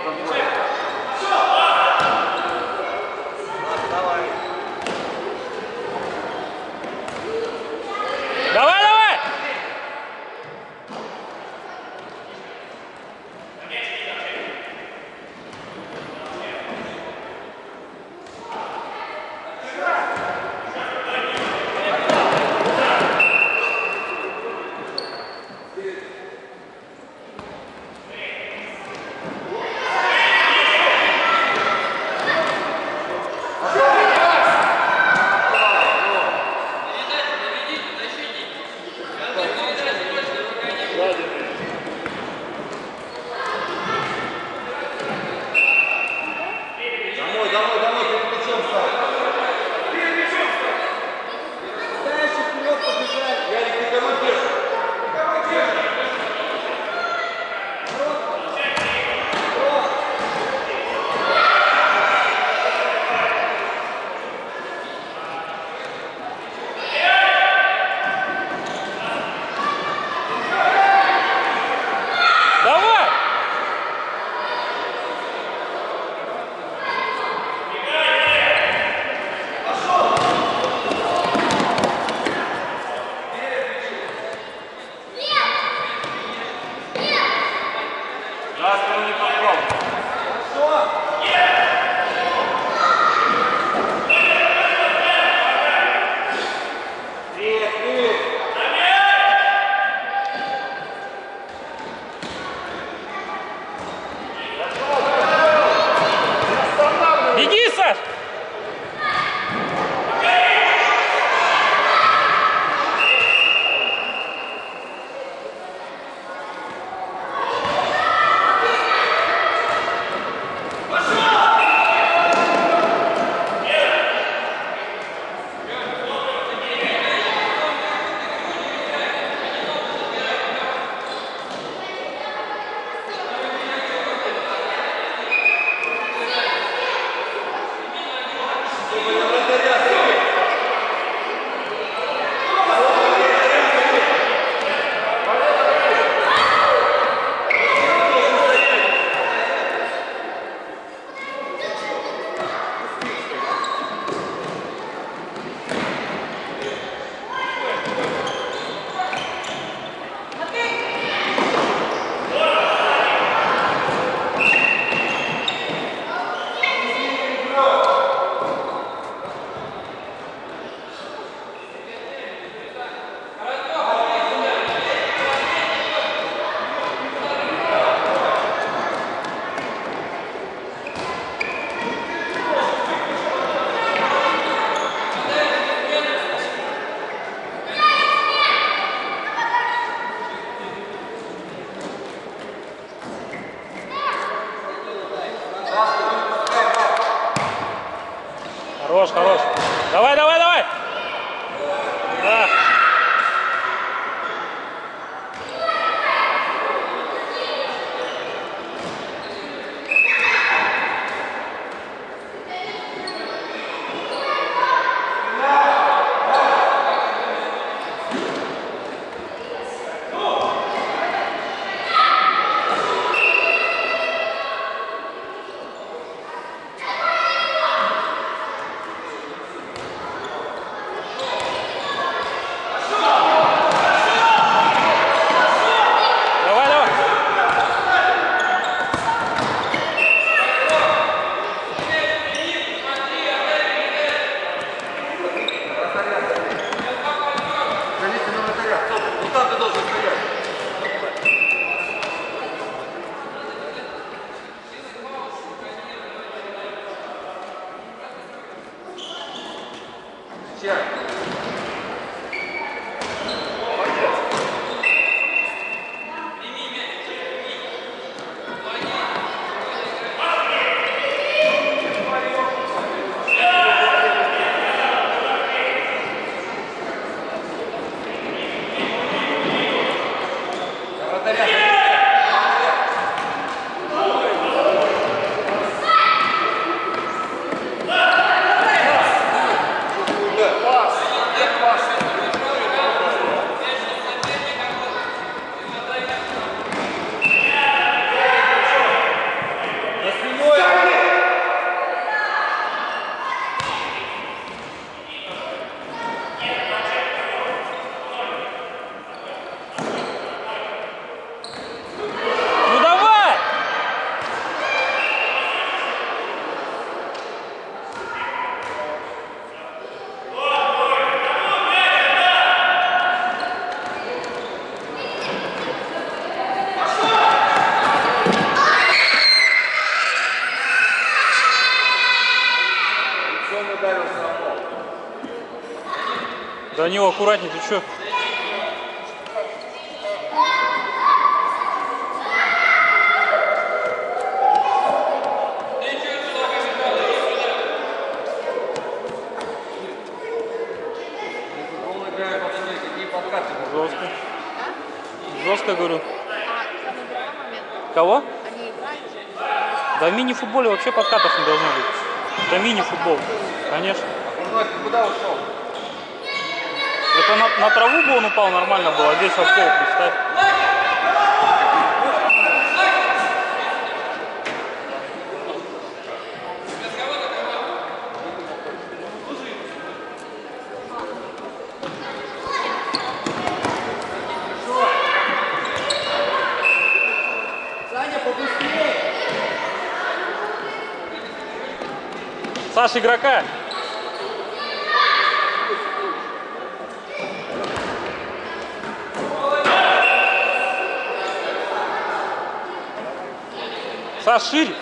とい。Давай, давай, Данил, аккуратней, ты подкаты. Жестко. Жестко, говорю. Кого? Да в мини-футболе вообще подкатов не должно быть. Это мини-футбол. Конечно. Куда ушел? Это на, на траву бы он упал, нормально было, а здесь об пол, представь. Саш, игрока. Саш, шире.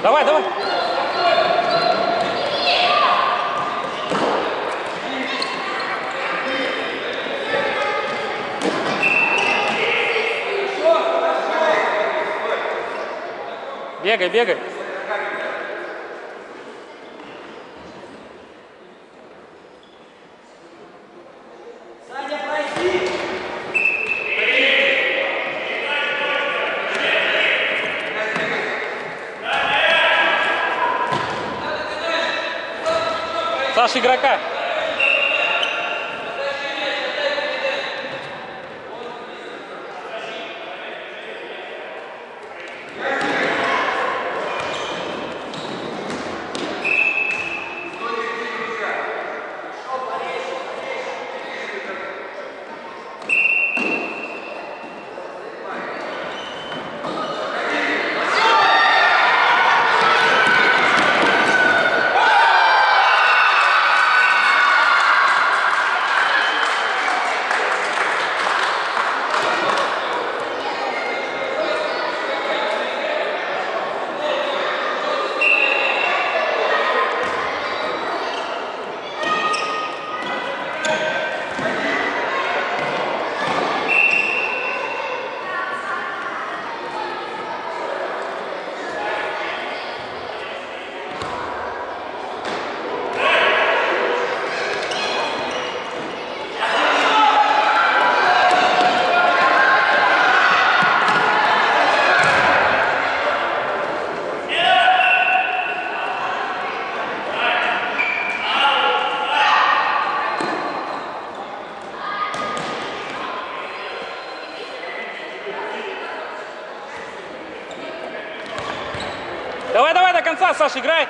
Давай, давай. Бегай, бегай. Саш, игрока. Играй, Саша,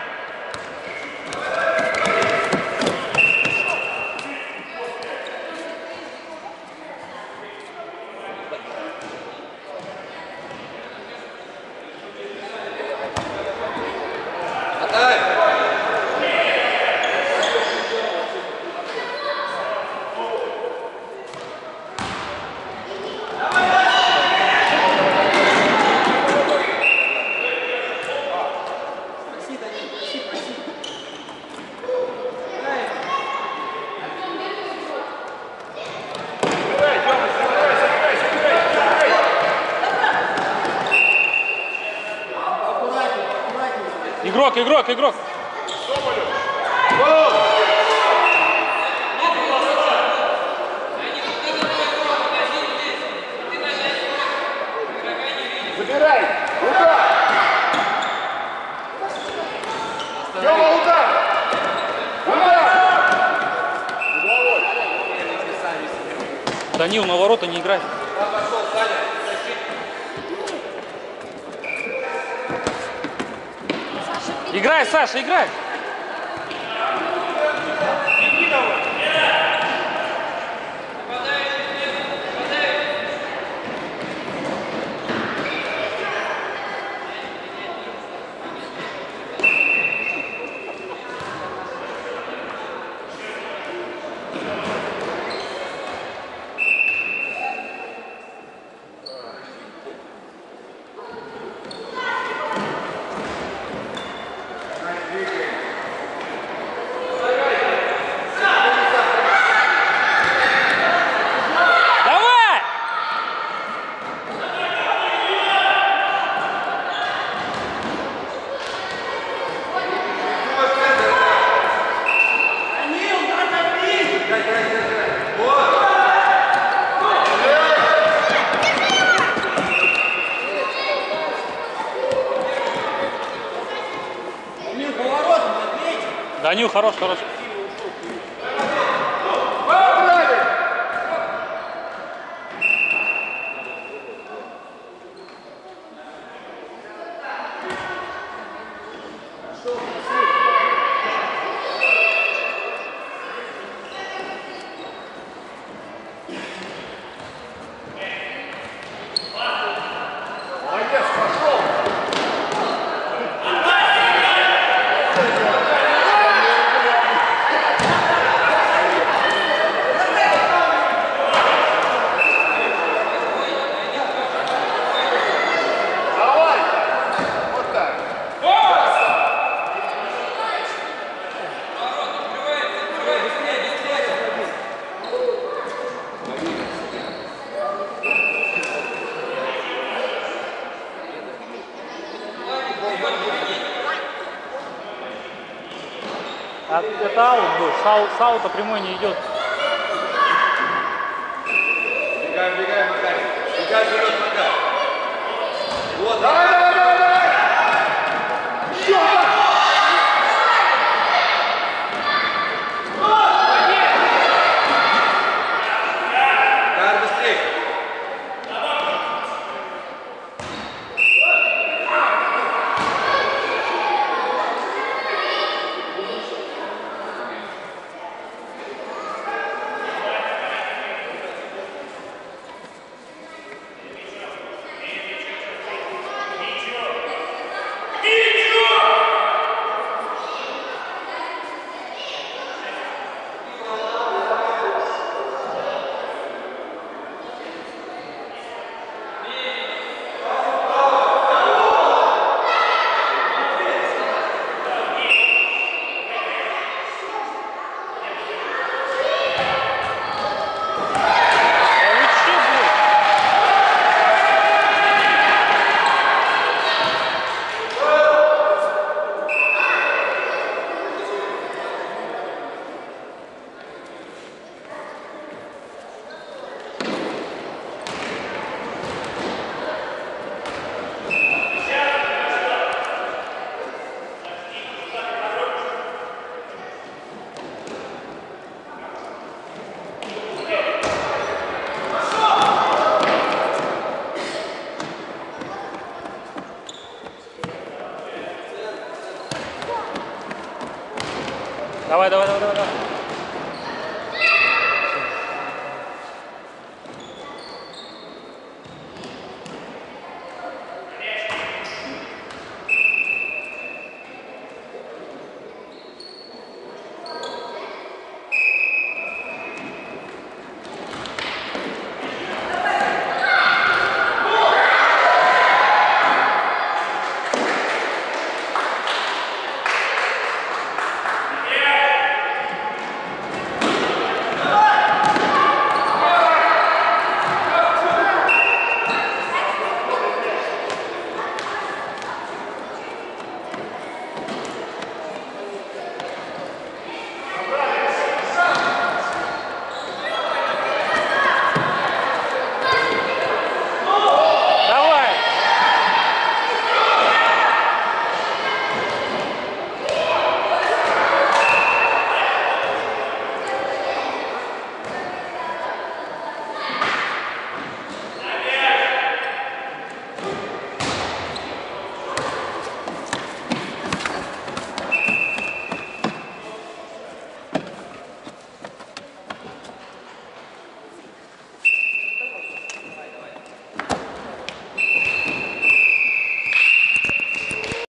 Игрок, игрок, игрок! Забирай! Удар! Тёма, удар! Удар! Угловой! Данил, на ворота не играй. Пошел, Саня. Играй, Саша, играй! Давай! Данил, хорош, хорош. Это аут был. Сау, с аута прямой не идет. Бегаем, бегаем, Макарий. Бегай вперед, Макар. Вот, давай!